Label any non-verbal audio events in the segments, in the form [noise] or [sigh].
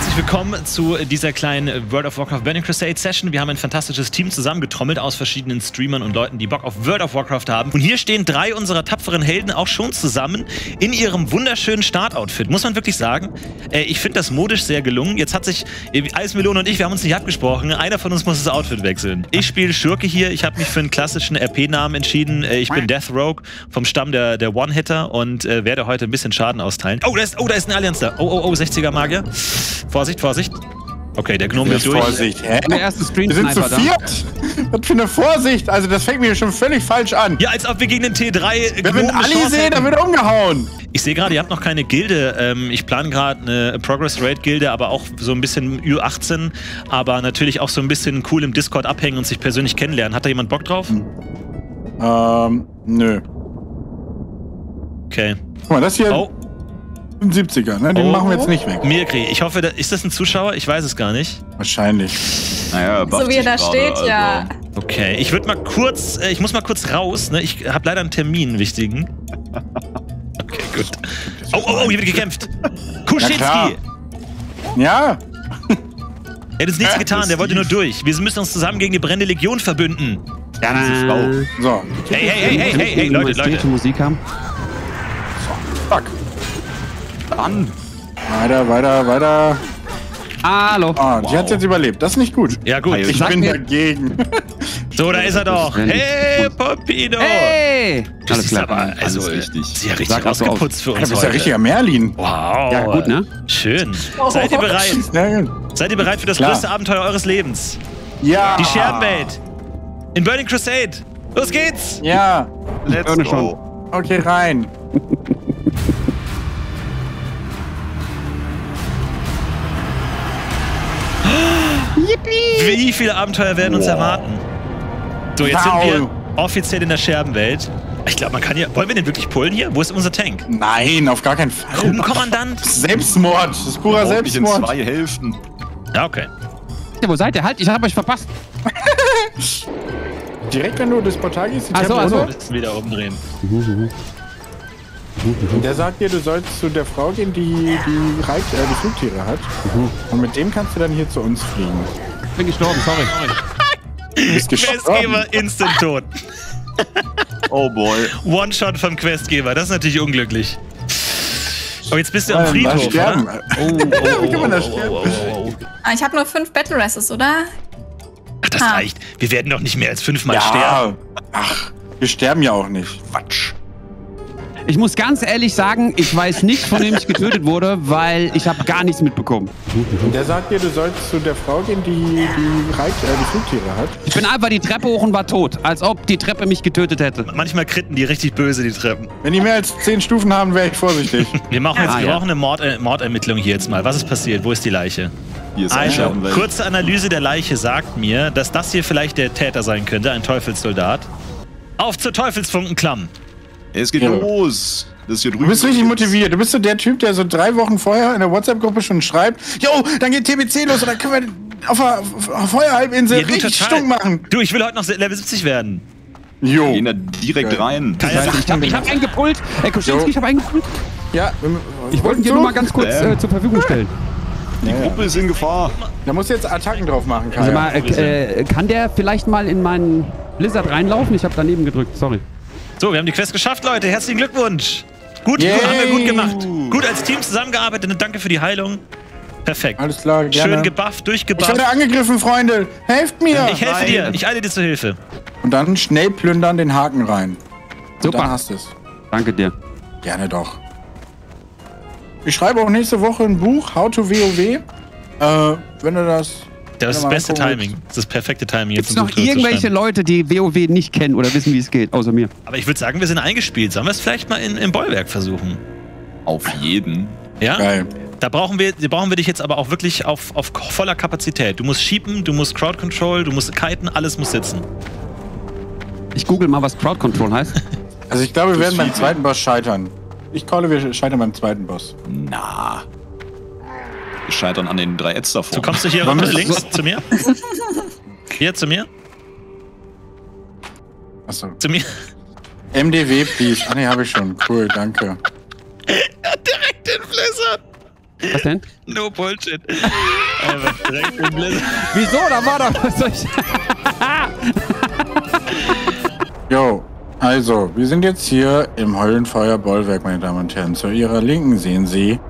that's willkommen zu dieser kleinen World of Warcraft Burning Crusade Session. Wir haben ein fantastisches Team zusammengetrommelt aus verschiedenen Streamern und Leuten, die Bock auf World of Warcraft haben. Und hier stehen drei unserer tapferen Helden auch schon zusammen in ihrem wunderschönen Startoutfit. Muss man wirklich sagen. Äh, ich finde das modisch sehr gelungen. Jetzt hat sich äh, Eismelone und ich, wir haben uns nicht abgesprochen. Einer von uns muss das Outfit wechseln. Ich spiele Schurke hier. Ich habe mich für einen klassischen RP-Namen entschieden. Äh, ich bin Death Rogue vom Stamm der, der One-Hitter und äh, werde heute ein bisschen Schaden austeilen. Oh, da ist, oh, da ist eine Allianz da. Oh, oh, oh, 60er Magier. Vorsicht, Vorsicht. Okay, der Gnome ist durch. Vorsicht, hä? Der erste Screen Wir sind zu viert. Was für eine Vorsicht. Also das fängt mir schon völlig falsch an. Ja, als ob wir gegen den T3 Wenn wir Ali Chance sehen, dann wird er umgehauen. Ich sehe gerade, ihr habt noch keine Gilde. Ähm, ich plane gerade eine Progress Raid Gilde, aber auch so ein bisschen Ü18, aber natürlich auch so ein bisschen cool im Discord abhängen und sich persönlich kennenlernen. Hat da jemand Bock drauf? Ähm, nö. Okay. Guck mal, das hier Oh, 70er, ne? Den Oh. machen wir jetzt nicht weg. Mirkri, ich hoffe, da, ist das ein Zuschauer? Ich weiß es gar nicht. Wahrscheinlich. Naja, So wie er da steht, also. ja. Okay, ich würde mal kurz, äh, ich muss mal kurz raus, ne? Ich habe leider einen Termin, einen wichtigen. [laughs] Okay, gut. Oh, oh, oh, hier wird gekämpft. Kuschinski! Ja, Er hat uns nichts Äh, getan, der wollte nur durch. Wir müssen uns zusammen gegen die brennende Legion verbünden. Tada. so. Hey, hey, hey, hey, hey, hey, Leute, Leute. Musik haben. Fuck. Mann, Weiter, weiter, weiter. Hallo. Ah, die hat jetzt überlebt. Das ist nicht gut. Ja, gut. Ich Sag bin mir- dagegen. [laughs] So, da ist er doch. Hey, Pompino. Hey! Du Alles klar. aber, also, Alles richtig. Ist ja richtig Sag ausgeputzt für Du uns bist ja richtiger Merlin. Wow. Ja, gut, ne? Schön. Seid ihr bereit? Ja, Seid ihr bereit für das Klar. größte Abenteuer eures Lebens? ja. Die Scherbenwelt. In Burning Crusade. Los geht's. Ja. let's go. Okay, rein. Wie viele Abenteuer werden uns Wow. erwarten? So, jetzt Wow. sind wir offiziell in der Scherbenwelt. Ich glaube, man kann hier. Wollen wir den wirklich pullen hier? Wo ist unser Tank? Nein, auf gar keinen Fall. Gruppenkommandant? Selbstmord. Das ist purer nicht in Selbstmord. zwei Hälften. Ja, okay. Ja, wo seid ihr? Halt, ich hab euch verpasst. [laughs] Direkt, wenn du das Portal gehst, die Ach so, Treppe ach so. runter, Müssen wieder umdrehen. Der sagt dir, du sollst zu der Frau gehen, die die, Reit äh, die Flugtiere hat. Und mit dem kannst du dann hier zu uns fliegen. Ich bin gestorben, sorry. Du bist gestorben. Questgeber instant tot. Oh boy. One-Shot vom Questgeber. Das ist natürlich unglücklich. Oh, jetzt bist du am Ähm, Friedhof, sterben. [laughs] oder? Oh, oh, Wie kann man da oh, sterben? oh, oh, oh. Ah, Ich habe nur fünf Battle Resses, oder? Ach, das Ah. reicht. Wir werden doch nicht mehr als fünfmal sterben. Ja. Ach, wir sterben ja auch nicht. Quatsch. Ich muss ganz ehrlich sagen, ich weiß nicht, von wem ich getötet wurde, weil ich habe gar nichts mitbekommen. Der sagt dir, du sollst zu der Frau gehen, die die, Reit äh, die Flugtiere hat. Ich bin einfach die Treppe hoch und war tot, als ob die Treppe mich getötet hätte. Manchmal kritten die richtig böse, die Treppen. Wenn die mehr als zehn Stufen haben, wäre ich vorsichtig. [laughs] Wir machen jetzt, Ah, wir ja. brauchen eine Mord, äh, Mordermittlung hier jetzt mal. Was ist passiert? Wo ist die Leiche? Hier ist eine Also, Scherbenwelt. kurze Analyse der Leiche sagt mir, dass das hier vielleicht der Täter sein könnte, ein Teufelssoldat. Auf zur Teufelsfunkenklamm. Es geht Ja. los. Das hier drüben. Du bist richtig motiviert. Du bist so der Typ, der so drei Wochen vorher in der WhatsApp-Gruppe schon schreibt, jo, dann geht TBC los und dann können wir auf der Feuerhalbinsel Ja, richtig total. stunk machen. Du, ich will heute noch Level 70 werden. Wir Jo. gehen da direkt Geil. rein. Kann ja Ich habe ich hab einen gepult. Ey, Kuschinski, ich habe einen gepult. Ja, Ich wollte ihn dir nur mal ganz kurz äh, zur Verfügung stellen. Die Gruppe ist in Gefahr. Da musst du jetzt Attacken drauf machen, Also Kaya. mal, äh, äh, kann der vielleicht mal in meinen Blizzard reinlaufen? Ich habe daneben gedrückt, sorry. So, wir haben die Quest geschafft, Leute. Herzlichen Glückwunsch. Gut, Yay. haben wir gut gemacht. Gut als Team zusammengearbeitet und danke für die Heilung. Perfekt. Alles klar, gerne. Schön gebufft, ich durchgebufft. werde angegriffen, Freunde. Helft mir. Ich helfe Nein. dir. Ich eile dir zur Hilfe. Und dann schnell plündern den Haken rein. Und Super. dann hast du es. Danke dir. Gerne doch. Ich schreibe auch nächste Woche ein Buch, How to WoW. Äh, wenn du das... Das ist das beste angucken Timing. Das ist das perfekte Timing. Gibt Jetzt es noch irgendwelche. Leute, die WoW nicht kennen oder wissen, wie es geht, außer mir? Aber ich würde sagen, wir sind eingespielt. Sollen wir es vielleicht mal in, im Bollwerk versuchen? Auf jeden. Ja? Geil. Da brauchen wir, da brauchen wir dich jetzt aber auch wirklich auf, auf voller Kapazität. Du musst schieben, du musst Crowd Control, du musst kiten, alles muss sitzen. Ich google mal, was Crowd Control heißt. [laughs] Also ich glaube, wir werden beim zweiten Boss scheitern. Ich calle, wir scheitern beim zweiten Boss. Na. Scheitern an den drei Ads davor. So kommst du hier runter, links zu mir. Hier zu mir, Achso. zu mir. MDW, please. Ah, nee, habe ich schon. Cool, danke. Direkt den Blizzard. Was denn? No Bullshit. [laughs] Einfach direkt im Blizzard. Wieso? Da war doch was soll ich. Jo, also, wir sind jetzt hier im Höllenfeuer-Bollwerk, meine Damen und Herren. Zu Ihrer Linken sehen Sie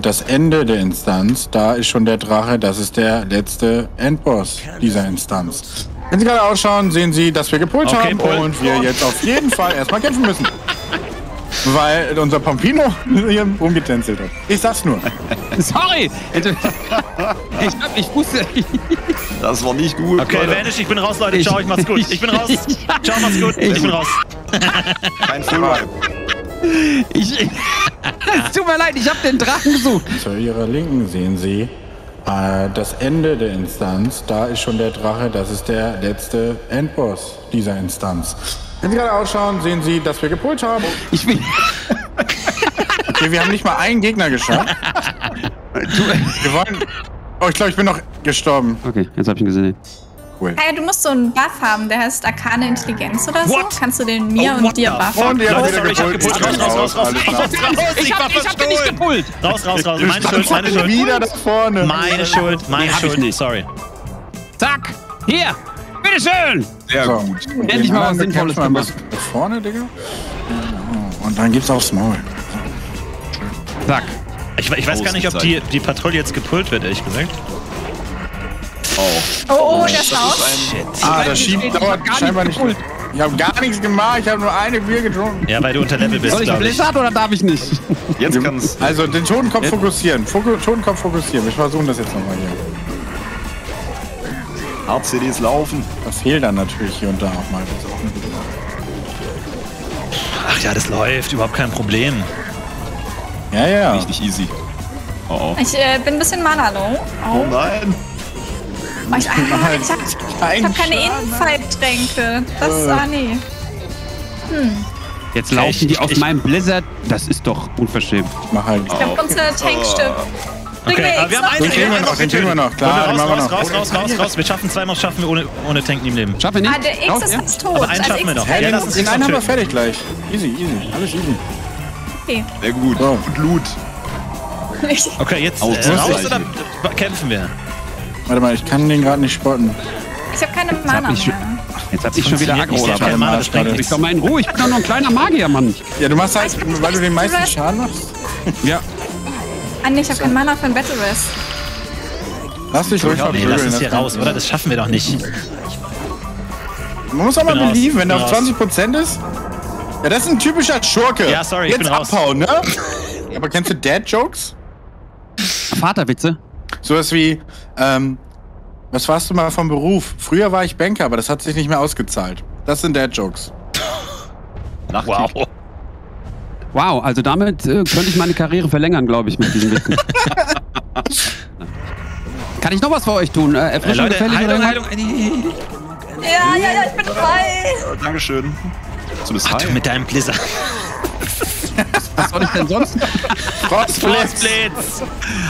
das Ende der Instanz. Da ist schon der Drache, das ist der letzte Endboss dieser Instanz. Wenn Sie gerade ausschauen, sehen Sie, dass wir gepult Okay, haben Pull. und wir jetzt auf jeden Fall erstmal kämpfen müssen. Weil unser Pompino [laughs] hier rumgetänzelt hat. Ich sag's nur. [laughs] Sorry! Ich, hab, ich wusste. [laughs] Das war nicht gut. Okay. Vanish, ich bin raus, Leute. Ciao, ich mach's gut. Ich bin raus. Ciao, mach's gut. Ich bin raus. Kein Full. Ich, [laughs] es tut mir leid, ich habe den Drachen gesucht. Zu Ihrer Linken sehen Sie äh, das Ende der Instanz. Da ist schon der Drache, das ist der letzte Endboss dieser Instanz. Wenn Sie gerade ausschauen, sehen Sie, dass wir gepult haben. Ich will. Okay, wir haben nicht mal einen Gegner geschafft. [laughs] Wir wollen. Oh, ich glaube, ich bin noch gestorben. Okay, jetzt hab ich ihn gesehen. Cool. Hey, du musst so einen Buff haben, der heißt Arkane Intelligenz oder so. What? Kannst du den mir Oh, und dir the buffen? Und ihr habt wieder sorry, ich hab gepult. Raus, raus, raus. Ich hab, ich hab den nicht gepult. Raus, raus, raus. Meine Schuld, meine Schuld. wieder da vorne. Meine Schuld, meine Schuld. Sorry. Zack! Hier! Bitteschön! Sehr So. gut. Endlich mal was Sinnvolles gemacht. vorne, Digga. Oh, Und dann gibt's aufs Maul. Zack. Ich, ich weiß gar nicht, ob die, die Patrouille jetzt gepult wird, ehrlich gesagt. Oh. Oh, oh, der ist Das raus. ist ein Ah, das nicht, schiebt ich hab dauert scheinbar nicht nicht. Ich habe gar nichts gemacht, ich habe nur eine Bier getrunken. Ja, weil du unter Level bist, Soll ich. Blizzard oder darf ich nicht? Jetzt kann's. Also den Totenkopf fokussieren. Foku Totenkopf fokussieren. Wir versuchen das jetzt nochmal hier. Hard-CDs laufen. Das fehlt dann natürlich hier und da auch mal. Das. Ach ja, das läuft. Überhaupt kein Problem. Ja, ja, ja. Richtig easy. Oh oh. Ich äh, bin ein bisschen mana-low. Oh Oh, nein. Oh ich, ah, ich hab, ich hab keine Infight-Tränke. Das ist, ah, nee. Jetzt Okay, laufen ich- die ich- meinem Blizzard. Das ist doch unverschämt. Ich mach halt. Ich glaub, unser Tank stirbt. Bring Okay, mir aber wir haben X einen Den kriegen wir noch, den kriegen wir noch. Klar, den raus, machen wir raus, noch. raus, raus, raus, raus. Wir schaffen zweimal, schaffen wir ohne, ohne Tank nie im Leben. Schaff ich nicht? Ah, der X ist ja? fast tot. Aber einen Also schaffen wir noch. ist Ja, Ja, den, lass uns den einen haben wir fertig gleich. Easy, easy. Alles easy. okay. Sehr gut. So. Und Loot. [laughs] Okay, jetzt äh, raus oder kämpfen wir? Warte mal, ich kann den gerade nicht spotten. ich habe keine Mana ich schon- mehr. Jetzt hab ich schon wieder Aggro. oder Keine? Mana, das bringt Ich Ich doch mal in Ruhe. Ich bin doch nur ein kleiner Magier, Mann. Ja, du machst halt, Ich bin weil du den meisten Rest. Schaden machst. Ja. Ah, nee, ich habe kein Mana für ein Battle Rest. Lass dich ruhig Nee, verprügeln. lass uns das hier raus, oder? Das schaffen wir doch nicht. Man muss auch mal bin raus, belieben, wenn bin der auf raus. 20% ist. Ja, das ist ein typischer Schurke. Ja, sorry, ich Jetzt bin raus. abhauen, ne? Aber kennst du Dad-Jokes? Vaterwitze. Sowas wie, ähm, was warst du mal vom Beruf? Früher war ich Banker, aber das hat sich nicht mehr ausgezahlt. Das sind Dad-Jokes. [laughs] Wow. Wow, also damit äh, könnte ich meine Karriere verlängern, glaube ich, mit diesem Wissen. [laughs] Kann ich noch was für euch tun? Äh, Äh, erfrischen, Leute, gefällig Heilung, Heilung. Ja, ja, ja, ich bin frei. Dankeschön. Du bist Ach, du mit deinem Blizzard. Was soll ich denn sonst? Frostblitz. Frostblitz.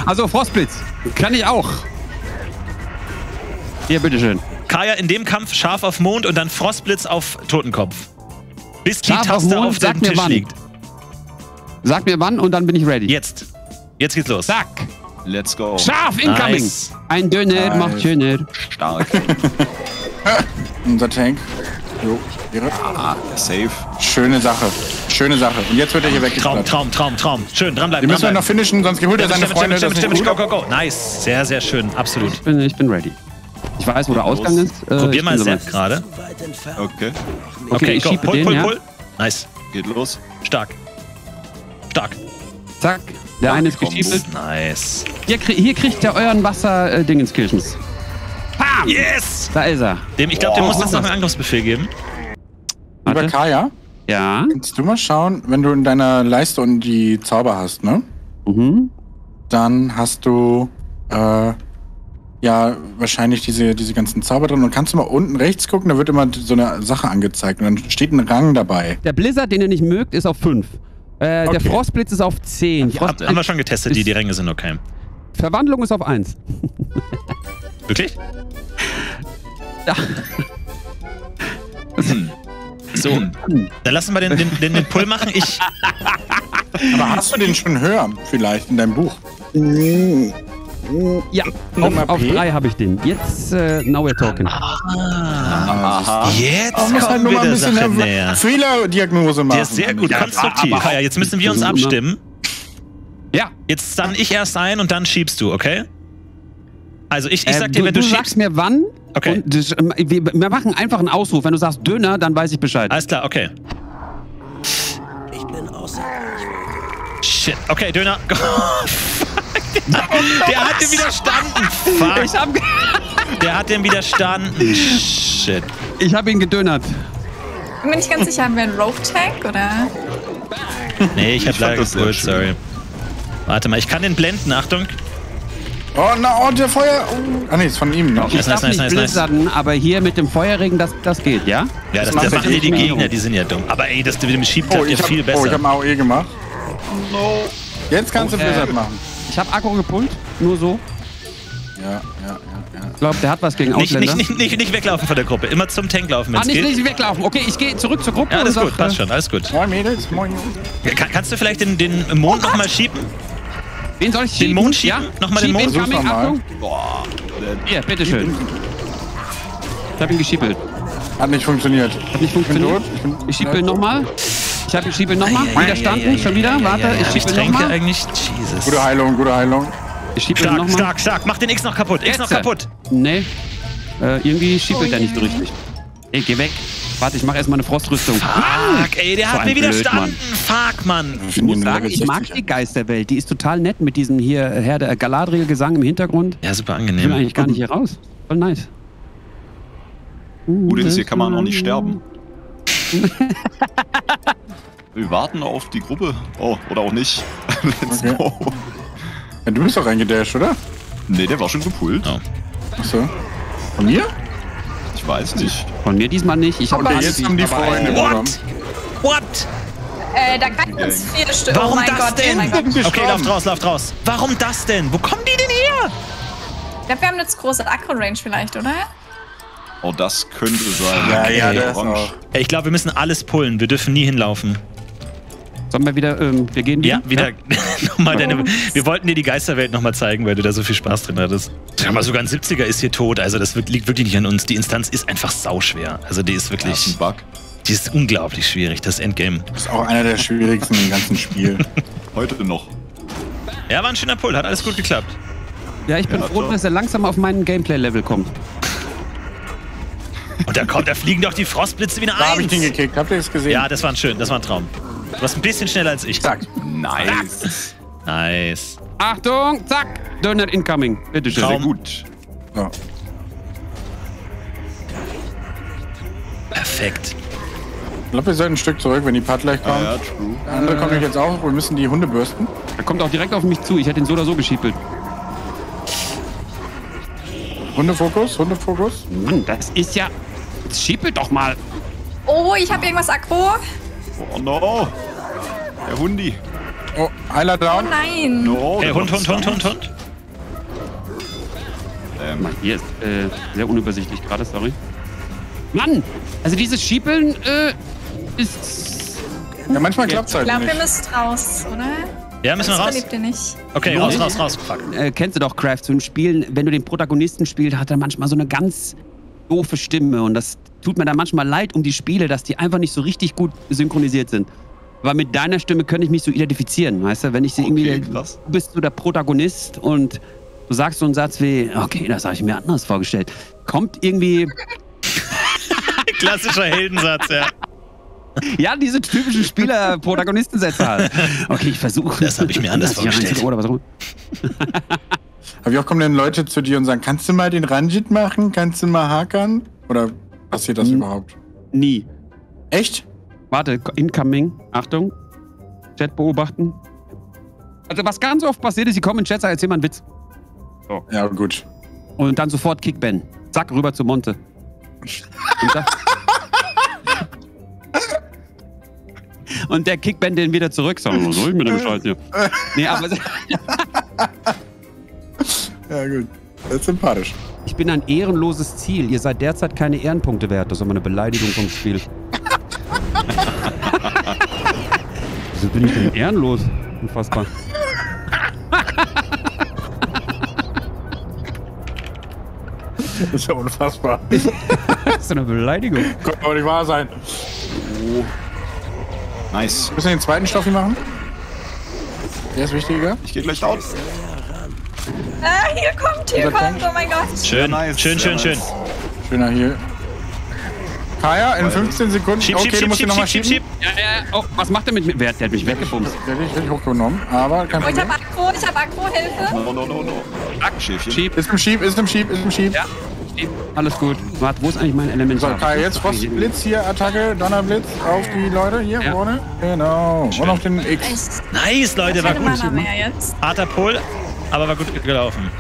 Also Frostblitz. Kann ich auch. Hier, bitteschön. Kaya in dem Kampf scharf auf Mond und dann Frostblitz auf Totenkopf. Bis die Scharf auf Taste Mond, auf sag dem mir Tisch wann. liegt. Sag mir wann und dann bin ich ready. Jetzt. Jetzt geht's los. Zack. Let's go. Scharf incoming. Nice. Ein Döner Nice. macht schöner. Stark. [laughs] Unser Tank. Jo, ah, safe. Schöne Sache. Schöne Sache. Und jetzt wird er hier Traum, weggeklappt. Traum, Traum, Traum. Schön, dranbleiben. Den müssen wir noch finishen, sonst holt er seine Stimmt, Freunde. stimmt, das stimmt, stimmt, nicht go, go, go. Nice. Sehr, sehr schön. Absolut. Ich bin, ich bin ready. Ich weiß, wo der Ausgang ist. Äh, Probier mal soweit. gerade. Okay. Okay, ich go. schiebe Pull, den, pull, ja. pull. Nice. Geht los. Stark. Stark. Zack. Der eine ist gestiefelt. Nice. Hier, hier kriegt ihr euren Wasser-Dingenskirchens. Bam! Yes! Da ist er. Dem, ich glaube, dem Oh, muss was noch einen Angriffsbefehl geben. Lieber Warte. Kaya, Ja. kannst du mal schauen, wenn du in deiner Leiste und die Zauber hast, ne? Mhm. Dann hast du äh, ja wahrscheinlich diese, diese ganzen Zauber drin. Und kannst du mal unten rechts gucken, da wird immer so eine Sache angezeigt. Und dann steht ein Rang dabei. Der Blizzard, den ihr nicht mögt, ist auf 5. Äh, Der Okay. Frostblitz ist auf 10. Hab, Frostblitz, haben wir schon getestet, die, die Ränge sind okay. Verwandlung ist auf 1. Wirklich? [laughs] Ja. So, dann lassen wir den, den, den, den Pull machen. Ich, Aber hast du den schon höher vielleicht in deinem Buch? Ja, Nochmal auf, auf drei habe ich den. Jetzt, äh, now we're talking. Aha. Jetzt halt kommen nur wir mal ein der bisschen Sache eine näher. Fehlerdiagnose machen. Der ist sehr gut, Ja, konstruktiv. aber auch- Ja, jetzt müssen wir uns abstimmen. Ja, Jetzt dann ich erst ein und dann schiebst du, okay? Also ich, ich äh, sag dir, wenn du, du schiebst. sagst mir wann. Okay. Und das, ähm, wir, wir machen einfach einen Ausruf. Wenn du sagst Döner, dann weiß ich Bescheid. Alles klar, okay. Ich bin außer. Shit. Okay, Döner. [laughs] Der hat den widerstanden. Fuck. Ich hab, Der hat den widerstanden. Shit. ich hab ihn gedönert. Bin mir nicht ganz sicher, haben wir einen Rogue Tank oder? Nee, ich hab fand leider schön. sorry. Warte mal, ich kann den blenden, Achtung. Oh, na, oh, der Feuer. Oh. Ah, nee, ist von ihm. Ich Nice, darf nice, nicht nice, nice. blizzarden, aber hier mit dem Feuerregen, das, das geht, ja? Ja, das, macht das der machen die, die Gegner. Die sind ja dumm. Aber ey, das mit dem Schieb Oh, hab, viel oh, ich besser. hab AOE gemacht. Jetzt kannst du Oh, äh, Blizzard machen. Ich habe Akku gepult, nur so. Ja, ja, ja, ja. Ich glaube, der hat was gegen nicht, Ausländer. nicht, nicht, nicht, nicht weglaufen von der Gruppe. Immer zum Tank laufen, wenn ah, es nicht, geht. nicht weglaufen. Okay, ich gehe zurück zur Gruppe Ja, alles gut, sag, passt schon, alles gut. Moin Mädels, moin Jungs. Ja, kann, kannst du vielleicht den, den Mond nochmal schieben? Wen soll ich schieben? Mond schieben? Ja? Nochmal den Mond? Versuch's noch. Boah. Hier, bitteschön. Ich habe ihn geschiebelt. Hat nicht funktioniert. Hat nicht funktioniert. tot. Ich bin- Ich schiebe ihn nochmal. Ich habe ihn schiebe nochmal. Widerstanden, schon wieder. Warte, ich ich schiebe ihn tränke nochmal. eigentlich. Jesus. Gute Heilung, gute Heilung. Ich schiebe ihn Stark, nochmal. stark, stark. Mach den X noch kaputt. X noch Jetzt. kaputt. Nee. Äh, irgendwie schiebelt Oh er nicht so richtig. Ey, geh weg. Warte, ich mache erstmal eine Frostrüstung. Fuck, ey, der So hat mir widerstanden. Fuck, Mann. Ich muss sagen, ich mag die Geisterwelt. Die ist total nett mit diesem hier Herr der Galadriel-Gesang im Hintergrund. Ja, super Ich will angenehm. eigentlich gar nicht hier raus. Voll nice. Gut ist, hier kann man auch nicht sterben. Wir warten auf die Gruppe. Oh, oder auch nicht. [laughs] Let's Okay. go. Ja, du bist doch reingedasht, oder? Nee, der war schon gepult. Oh. Achso. Von mir? Ich weiß nicht. Von mir diesmal nicht. Ich habe jetzt haben die ich Freunde bekommen. What? What? Äh, da greifen uns vier Stück. Warum oh mein das Gott, denn? Oh mein Gott. Ich Okay, lauft raus, lauft raus. Warum das denn? Wo kommen die denn her? glaube, wir haben eine zu große Akro-Range vielleicht, oder? Oh, das könnte sein. Ja, ja, Okay, das orange. auch. Ey, ich glaube, wir müssen alles pullen. Wir dürfen nie hinlaufen. Sollen wir wieder, ähm, wir gehen Ja, wieder [laughs] nochmal deine. Wir wollten dir die Geisterwelt nochmal zeigen, weil du da so viel Spaß drin hattest. Sag mal, sogar ein 70er ist hier tot. Also, das liegt wirklich nicht an uns. Die Instanz ist einfach sauschwer. Also, die ist Das ist wirklich. ein Bug. Die ist unglaublich schwierig, das Endgame. Das ist auch einer der schwierigsten im ganzen Spiel. [laughs] Heute noch. Ja, war ein schöner Pull. Hat alles gut geklappt. Ja, ich bin Ja, froh, dass er langsam auf meinen Gameplay-Level kommt. Und da kommt, da fliegen doch die Frostblitze wieder Da habe ich den gekickt. Habt ihr es gesehen? Ja, das war ein schön. Das war ein Traum. Du warst ein bisschen schneller als ich. Zack. Nice. Nice. Achtung, zack, Donut incoming. Bitte schön. Sehr gut. So. Perfekt. Ich glaube, wir sollten ein Stück zurück, wenn die Part gleich kommt. Ja, ja, true. Der andere kommt jetzt auch. Wir müssen die Hunde bürsten. Er kommt auch direkt auf mich zu. Ich hätte ihn so oder so geschiepelt. Hundefokus, Hundefokus. Mann, das ist ja... Jetzt schiepelt doch mal. Oh, ich habe irgendwas Akro. Oh no. Der Hundi. Oh, Heiler Oh down. nein. No, Hey, der Hund, Hund, Hund. Hund, Hund. Ähm, Mann, hier ist äh, sehr unübersichtlich gerade, sorry. Mann, also dieses Schiepeln äh, ist... Ja, manchmal klappt es Ich halt glaube, wir müssen raus, oder? Ja, müssen wir raus? ihr nicht. Okay, raus, raus, raus. Fuck. Äh, kennst du doch, Craft, so ein Spiel, wenn du den Protagonisten spielst, hat er manchmal so eine ganz doofe Stimme und das tut mir dann manchmal leid um die Spiele, dass die einfach nicht so richtig gut synchronisiert sind. Aber mit deiner Stimme könnte ich mich so identifizieren, weißt du? Wenn ich sie irgendwie, Okay, krass. du bist so der Protagonist und du sagst so einen Satz wie, okay, das habe ich mir anders vorgestellt. Kommt irgendwie, [laughs] Klassischer Heldensatz, ja. ja, diese typischen Spieler-Protagonistensätze halt. Okay, ich versuche. Das habe ich mir anders vorgestellt. Oder was auch immer. Aber wie auch kommen denn Leute zu dir und sagen, kannst du mal den Ranjit machen? Kannst du mal hakern? Oder passiert das Hm. überhaupt? Nie. Echt? Warte, incoming. Achtung. Chat beobachten. Also was ganz oft passiert ist, sie kommen in Chat, sagen, erzähl mal einen Witz. Ja, gut. Und dann sofort Kickban. Zack, rüber zu Monte. Und, da- [laughs] Und der Kickban den wieder zurück. So, was soll ich mit dem Scheiß hier? Nee, aber [laughs] Ja, gut ist sympathisch. Ich bin ein ehrenloses Ziel. Ihr seid derzeit keine Ehrenpunkte wert. Das ist aber eine Beleidigung vom Spiel. [laughs] Wieso bin ich denn ehrenlos? Unfassbar. Das ist ja unfassbar. [laughs] das ist eine Beleidigung. Könnte aber nicht wahr sein. Oh. Nice. Müssen wir den zweiten Stoffi machen? Der ist wichtiger. Ich gehe gleich out. Ah, hier kommt, hier Unser kommt. Oh mein Gott. Schön, nice, schön, schön, schön. Schöner hier. Kaya, in 15 Sekunden. Schieb, okay, schieb, du schieb, musst ihn schieb, nochmal schieb, schieben. schieb. Ja, ja, oh, was macht er mit mir? Wer, der hat mich weggebumst. Der hat dich richtig hochgenommen, aber kein Oh, ich Problem. hab Akro, ich hab Akro, Hilfe. No, no, no, no. Schäfchen. Schieb. Ist im Schieb, ist im Schieb, ist im Schieb. Ja. Schieb. Alles gut. Warte, wo ist eigentlich mein Element? So, Kaya, jetzt Frostblitz hier, Attacke, Donnerblitz auf die Leute hier Ja. vorne. Genau. Und auf den X. Nice, Leute, war gut. Mehr jetzt. Harter Pull, aber war gut gelaufen.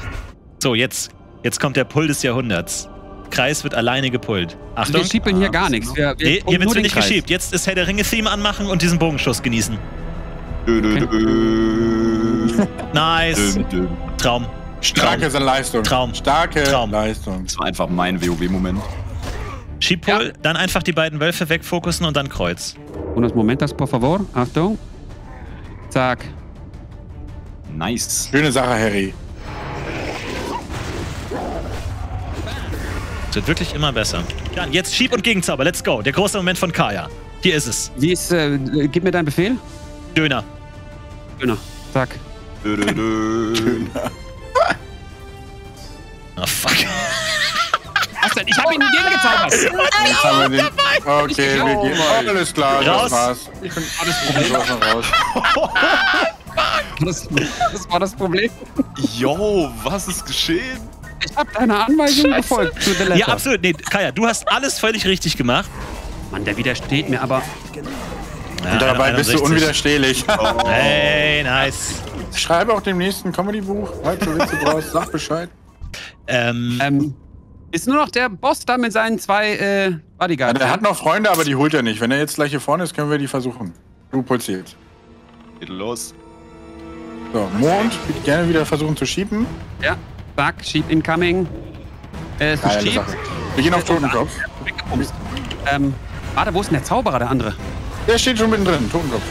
So, jetzt, jetzt kommt der Pull des Jahrhunderts. Kreis wird alleine gepullt. Achtung. Wir schieben hier gar nichts. Wir, wir Nee, hier wird's nicht Kreis. geschiebt. Jetzt ist Herr der Ringe-Theme anmachen und diesen Bogenschuss genießen. [laughs] Nice. Traum. Starke Leistung. Traum. Starke Traum. Leistung. Das war einfach mein WoW-Moment. Schiebpull, Ja. dann einfach die beiden Wölfe wegfokussen und dann Kreuz. Unos momentos, por favor. Achtung. Zack. Nice. Schöne Sache, Harry. Es wird wirklich immer besser. Dann jetzt Schieb- und Gegenzauber. Let's go. Der große Moment von Kaya. Hier ist es. Wie ist, äh, gib mir deinen Befehl. Döner. Genau. Zack. Dö, dö, dö. Ah, fuck. Was denn? Ich habe ihn gegengezaubert. Jetzt haben wir den. Okay, wir gehen. Alles klar, Raus. das war's. Ich bin alles Problem raus. [laughs] Das, das war das Problem. Yo, was ist geschehen? Ich habe deine Anweisung befolgt zu The Letter. Ja, absolut. Nee, Kaya, du hast alles völlig richtig gemacht. Mann, der widersteht mir aber. Ja, Und dabei bist du 61. unwiderstehlich. [laughs] Hey, nice. Schreibe auch dem nächsten Comedy-Buch. Halt so Witze brauchst, sag Bescheid. Ähm, Ähm, ist nur noch der Boss da mit seinen zwei äh, Ja, Bodyguards. der hat noch Freunde, aber die holt er nicht. Wenn er jetzt gleich hier vorne ist, können wir die versuchen. Du pulsierst. Geht los. So, Mond, gerne wieder versuchen zu schieben. Ja. Zack, Sheep incoming. Äh, ist ein Sheep. Wir gehen auf Totenkopf. Weggebumst. Ähm, warte, wo ist denn der Zauberer, der andere? Der steht schon mittendrin, Totenkopf.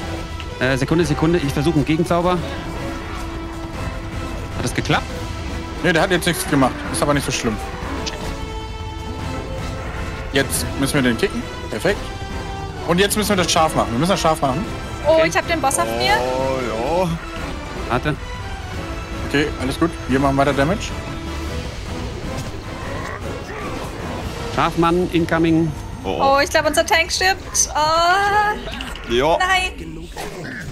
Äh, Sekunde, Sekunde, ich versuche einen Gegenzauber. Hat das geklappt? Ne, der hat jetzt nichts gemacht. Ist aber nicht so schlimm. Jetzt müssen wir den kicken. Perfekt. Und jetzt müssen wir das scharf machen. Wir müssen das scharf machen. Oh, ich hab den Boss auf mir. Oh, ja. Warte. Okay, alles gut. Wir machen weiter Damage. Schafmann incoming. Oh, oh. Oh, ich glaube, unser Tank stirbt. Oh, Ja. nein.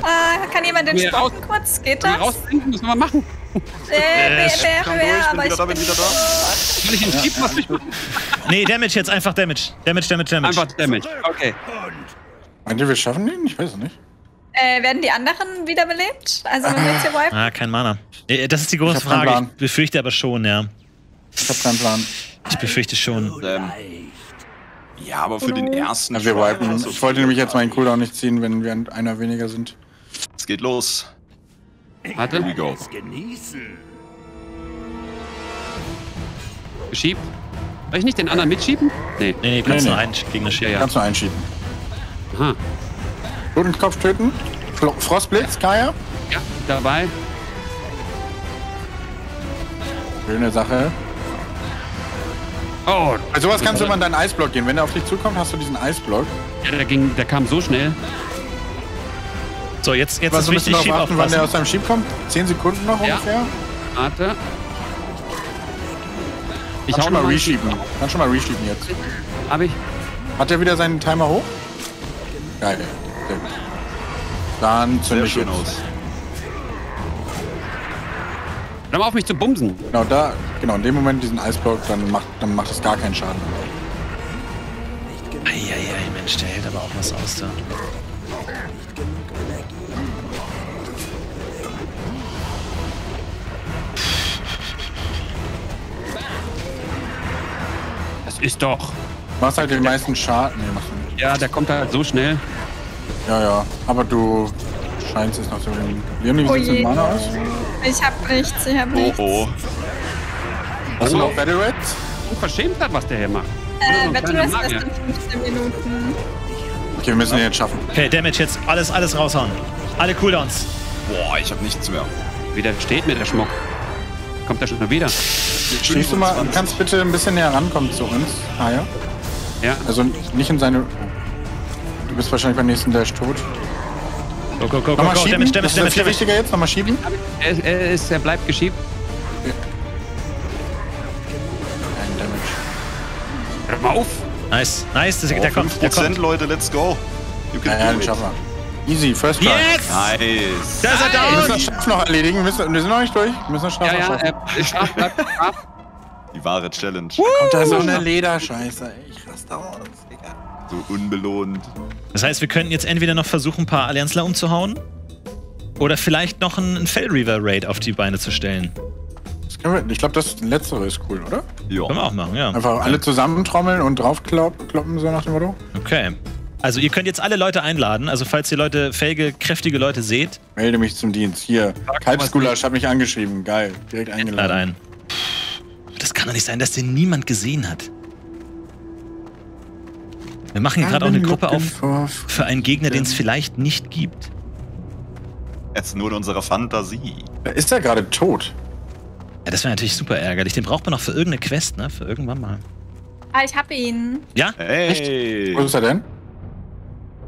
Ah, kann jemand den stoppen kurz? Geht das? rausbringen? Müssen wir machen. Äh, wer, wer, wer, bin aber wieder ich da, bin bin wieder da. Soll ich ihn schieben? Was ich nee, Damage jetzt, einfach Damage. Damage, Damage, Damage. Einfach Damage. Okay. Meint ihr, wir schaffen den? Ich weiß es nicht. Äh, werden die anderen wiederbelebt? Also wenn wir jetzt hier wipen? Ah, kein Mana. Das ist die große Ich hab keinen Frage. Plan. Ich befürchte aber schon, ja. Ich hab keinen Plan. Ich befürchte schon. Ähm, ja, aber für den ersten Na, wir wipen. Ich wollte nämlich jetzt meinen Cooldown nicht ziehen, wenn wir einer weniger sind. Es geht los. Here Warte. we go. Genießen. Geschiebt. Soll ich nicht den anderen mitschieben? Nee. Nee, nee, kannst Nee, nur nee. einen Gegner Ja, schieben. ja. Kannst du einschieben. Aha. Totenkopf töten. Frostblitz, Kaya. Ja, dabei. Schöne Sache. Oh, Bei sowas kannst du immer in deinen Eisblock gehen. Wenn er auf dich zukommt, hast du diesen Eisblock. ja, der, ging, der kam so schnell. So, jetzt, jetzt Was ist wichtig, Schieb achten, wann der aus deinem Schieb kommt. Zehn Sekunden noch Ja. ungefähr. Warte. Ich hau schon mal reschieben. Kannst schon mal reschieben jetzt. Hab ich. Hat er wieder seinen Timer hoch? Geil. Gut. Dann zünde ich schön jetzt. aus. Hör mal auf mich zu bumsen. Genau, da, genau, in dem Moment diesen Eisblock, dann macht, dann macht es gar keinen Schaden. Eieiei, Mensch, der hält aber auch was aus da. Das ist doch. Machst halt den meisten Schaden. Nee, machst du nicht. Ja, der kommt halt so schnell. Ja, ja. Aber du scheinst es noch zu nehmen. Leonie, wie Oh sieht's mit je. Mana aus? Ich hab nichts, ich hab Oh, nichts. oh. Hast du noch Battle Reds? Unverschämt hat, was der hier macht. Äh, Battle Magier. erst in 15 Minuten. Okay, wir müssen den jetzt schaffen. Okay, Damage jetzt. Alles, alles raushauen. Alle Cooldowns. Boah, ich hab nichts mehr. Wieder steht mir der Schmuck. Kommt der schon wieder? Stehst du mal, kannst bitte ein bisschen näher rankommen zu uns, Ah ja. Ja. Also nicht in seine. Du bist wahrscheinlich beim nächsten Dash tot. Go, go, go, go, Nochmal go. schieben. Damage, das damage, ist damage, viel damage. wichtiger jetzt. Nochmal schieben. Er, er, ist, er bleibt geschiebt. Nein, Damage. Hör mal auf! Nice, nice. Das, Oh, der kommt, der 5%, kommt. Leute, let's go. You Ja, can ja, do den it. Easy, first try. Yes! Nice. Da ist er Wir müssen down! das Schaff noch erledigen. Wir, müssen, wir sind noch nicht durch. Wir müssen das Schaff Ja, noch ja, schaffen. er ist scharf, bleibt. Die wahre Challenge. Kommt da so eine Lederscheiße. Ich raste aus, unbelohnt. Das heißt, wir könnten jetzt entweder noch versuchen, ein paar Allianzler umzuhauen. Oder vielleicht noch einen, einen Fell Reaver Raid auf die Beine zu stellen. Das können wir, ich glaube, das letztere ist cool, oder? Können wir Ja. auch machen, ja. Einfach alle zusammentrommeln und draufkloppen, so nach dem Motto. Okay. Also ihr könnt jetzt alle Leute einladen. Also falls ihr Leute, fähige, kräftige Leute seht, Melde mich zum Dienst. Hier, Kalbsgulasch hat mich angeschrieben. Geil, direkt lad eingeladen. ein. Das kann doch nicht sein, dass den niemand gesehen hat. Wir machen gerade auch eine Gruppe auf für einen Gegner, den es vielleicht nicht gibt. Jetzt nur in unserer Fantasie. Ist er gerade tot? Ja, das wäre natürlich super ärgerlich. Den braucht man noch für irgendeine Quest, ne? Für irgendwann mal. Ah, ich hab ihn. Ja? Hey. Wo ist er denn?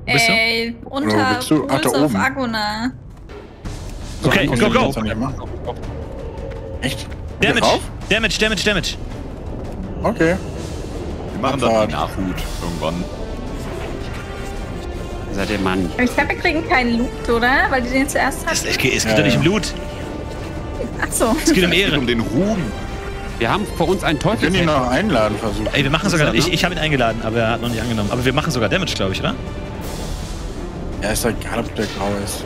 Bist du? Ey, Wo unter bist du? Ach, da oben. Aguna. Okay, Kommt go, go. Echt? Damage? Damage, Damage, Damage. Okay. Wir machen dann die Nachhut irgendwann. Seid ihr Mann. Ich glaube, wir kriegen keinen Loot, oder? Weil die den zuerst hatten. es geht, es geht Ja, doch nicht ja. um Loot. Ach so. Es geht um Es geht Ehre. um den Ruhm. Wir haben vor uns einen Wir können ihn Teufel. noch einladen versuchen. Ey, wir machen sogar. Ich, ich habe ihn eingeladen, aber er hat noch nicht angenommen. Aber wir machen sogar Damage, glaube ich, oder? Ja, ist doch egal, ob der grau ist.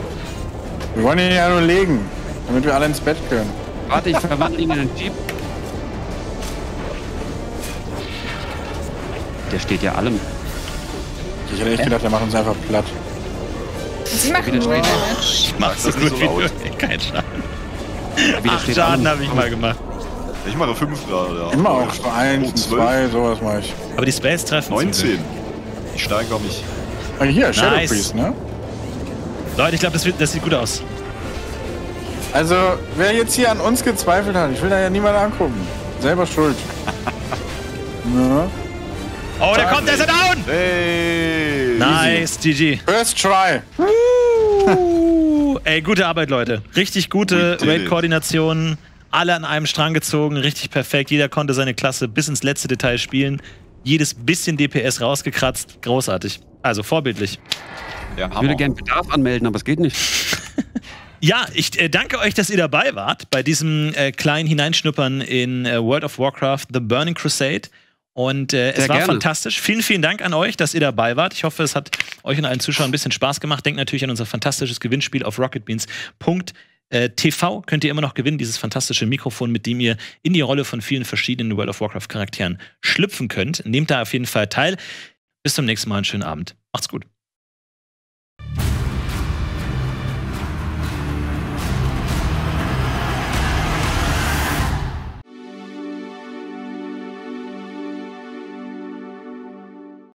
Wir wollen ihn ja nur legen, damit wir alle ins Bett können. Warte, ich verwandle ihn in einen Jeep. Der steht ja allem. Ich hätte echt gedacht, der macht uns einfach platt. Sie machen nur Damage. Ich mach so Das gut so wie laut. [laughs] Kein Schaden. Acht Schaden habe ich mal gemacht. Ich mache 5 gerade. Ja. Immer auch so eins, Oh, und 12. zwei, sowas mache ich. Aber die Spells treffen. zum 19. Glück. Ich steigere mich. Ah, hier, Shadow Nice. Priest, ne? Leute, ich glaube, das, das sieht gut aus. Also, wer jetzt hier an uns gezweifelt hat, ich will da ja niemand angucken. Selber schuld. [laughs] ne? Oh, der kommt, der ist er down! Hey! Nice, GG. First try. Ey, gute Arbeit, Leute. Richtig gute Raid-Koordination. Alle an einem Strang gezogen, richtig perfekt. Jeder konnte seine Klasse bis ins letzte Detail spielen. Jedes bisschen DPS rausgekratzt. Großartig. Also vorbildlich. Ja, Ich würde Hammer. gern Bedarf anmelden, aber es geht nicht. [laughs] Ja, ich äh, danke euch, dass ihr dabei wart bei diesem äh, kleinen Hineinschnuppern in äh, World of Warcraft The Burning Crusade. Und äh, es war gerne. fantastisch. Vielen, vielen Dank an euch, dass ihr dabei wart. Ich hoffe, es hat euch und allen Zuschauern ein bisschen Spaß gemacht. Denkt natürlich an unser fantastisches Gewinnspiel auf rocketbeans.tv. Könnt ihr immer noch gewinnen, dieses fantastische Mikrofon, mit dem ihr in die Rolle von vielen verschiedenen World of Warcraft Charakteren schlüpfen könnt. Nehmt da auf jeden Fall teil. Bis zum nächsten Mal. Einen schönen Abend. Macht's gut.